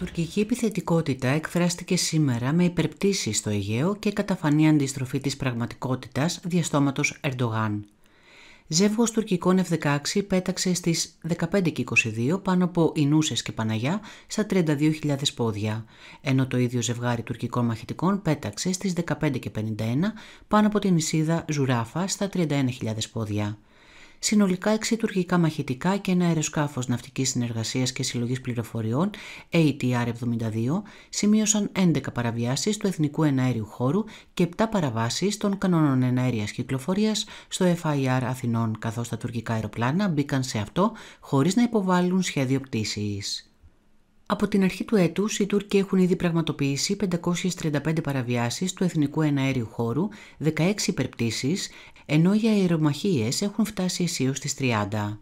Τουρκική επιθετικότητα εκφράστηκε σήμερα με υπερπτήσεις στο Αιγαίο και καταφανή αντιστροφή της πραγματικότητας διαστόματος Ερντογάν. Ζεύγος τουρκικών F-16 πέταξε στις 15.22 πάνω από Ινούσες και Παναγιά στα 32.000 πόδια, ενώ το ίδιο ζευγάρι τουρκικών μαχητικών πέταξε στις 15.51 πάνω από την νησίδα Ζουράφα στα 31.000 πόδια. Συνολικά 6 τουρκικά μαχητικά και ένα αεροσκάφος ναυτικής συνεργασίας και συλλογής πληροφοριών ATR-72 σημείωσαν 11 παραβιάσεις του εθνικού εναέριου χώρου και 7 παραβάσεις των κανόνων εναέριας κυκλοφορίας στο FIR Αθηνών καθώς τα τουρκικά αεροπλάνα μπήκαν σε αυτό χωρίς να υποβάλουν σχέδιο πτήσης. Από την αρχή του έτους, οι Τούρκοι έχουν ήδη πραγματοποιήσει 535 παραβιάσεις του εθνικού εναέριου χώρου, 16 υπερπτήσεις, ενώ οι αερομαχίες έχουν φτάσει αισίως στις 30.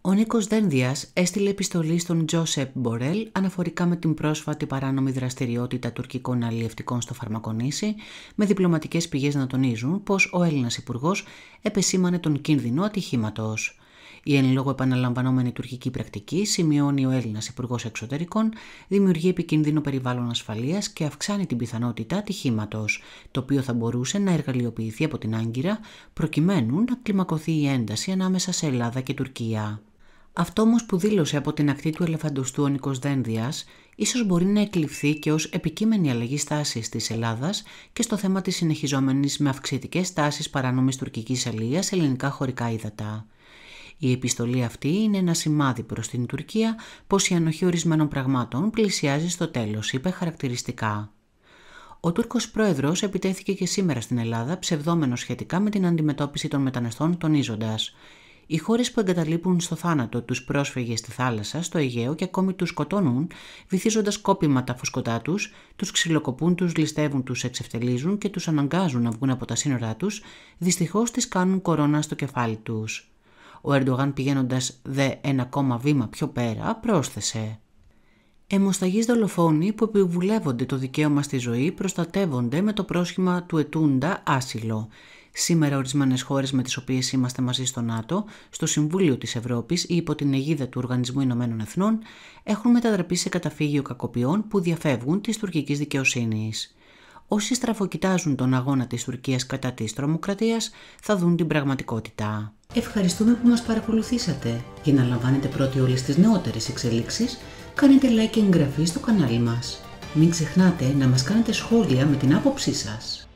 Ο Νίκος Δένδιας έστειλε επιστολή στον Τζόσεπ Μπορέλ αναφορικά με την πρόσφατη παράνομη δραστηριότητα τουρκικών αλλιευτικών στο Φαρμακονήσι, με διπλωματικές πηγές να τονίζουν πως ο Έλληνας Υπουργός επεσήμανε τον κίνδυνο ατυχήματος. Η εν λόγω επαναλαμβανόμενη τουρκική πρακτική, σημειώνει ο Έλληνας Υπουργός Εξωτερικών, δημιουργεί επικίνδυνο περιβάλλον ασφαλείας και αυξάνει την πιθανότητα ατυχήματος, το οποίο θα μπορούσε να εργαλειοποιηθεί από την Άγκυρα προκειμένου να κλιμακωθεί η ένταση ανάμεσα σε Ελλάδα και Τουρκία. Αυτό όμως που δήλωσε από την ακτή του ελεφαντοστού ο Νικό Δένδιας, ίσως μπορεί να εκλειφθεί και ως επικείμενη αλλαγή στάσης της Ελλάδας και στο θέμα της συνεχιζόμενης με αυξητικές τάσεις παράνομης τουρκικής αλληλεία σε ελληνικά χωρικά ύδατα. Η επιστολή αυτή είναι ένα σημάδι προς την Τουρκία πως η ανοχή ορισμένων πραγμάτων πλησιάζει στο τέλος, είπε χαρακτηριστικά. Ο Τούρκος πρόεδρος επιτέθηκε και σήμερα στην Ελλάδα ψευδόμενος σχετικά με την αντιμετώπιση των μεταναστών τονίζοντας οι χώρες που εγκαταλείπουν στο θάνατο τους πρόσφυγες στη θάλασσα, στο Αιγαίο και ακόμη τους σκοτώνουν, βυθίζοντας κόπημα τα φουσκωτά τους, τους ξυλοκοπούν, τους ληστεύουν, τους εξευτελίζουν και τους αναγκάζουν να βγουν από τα σύνορά τους, δυστυχώς τις κάνουν κορώνα στο κεφάλι τους. Ο Ερντογάν πηγαίνοντας δε ένα ακόμα βήμα πιο πέρα πρόσθεσε Εμοσταγείς δολοφόνοι που επιβουλεύονται το δικαίωμα στη ζωή προστατεύονται με το πρόσχημα του ετούντα άσυλο. Σήμερα ορισμένες χώρες με τις οποίες είμαστε μαζί στο ΝΑΤΟ, στο Συμβούλιο της Ευρώπης ή υπό την αιγίδα του Οργανισμού Ηνωμένων Εθνών έχουν μετατραπεί σε καταφύγιο κακοποιών που διαφεύγουν της τουρκικής δικαιοσύνης. Όσοι στραφοκοιτάζουν τον αγώνα της Τουρκίας κατά της τρομοκρατίας θα δουν την πραγματικότητα. Ευχαριστούμε που μας παρακολουθήσατε. Για να λαμβάνετε πρώτοι όλες τις νεότερες εξελίξεις, κάνετε like και εγγραφή στο κανάλι μας. Μην ξεχνάτε να μας κάνετε σχόλια με την άποψή σας.